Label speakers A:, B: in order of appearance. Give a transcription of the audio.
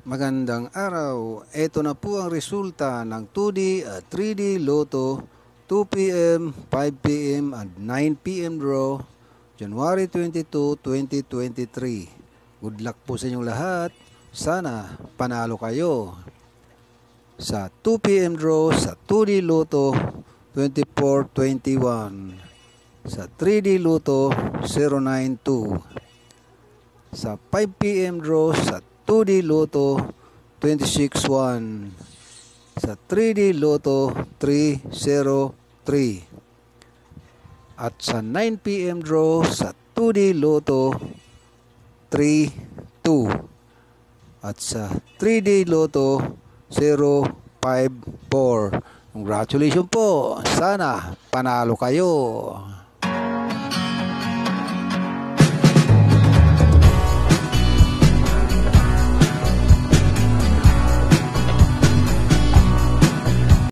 A: Magandang araw. Ito na po ang resulta ng 2D at 3D Lotto 2 p.m., 5 p.m. and 9 p.m. draw January 22, 2023. Good luck po sa inyong lahat. Sana panalo kayo. Sa 2 p.m. draw sa 2D Lotto 2421. Sa 3D Lotto 092. Sa 5 p.m. draw sa 2D Lotto 261 sa 3D Lotto 303 at sa 9 p.m. draw sa 2D Lotto 32 at sa 3D Lotto 054 Congratulations po! Sana panalo kayo!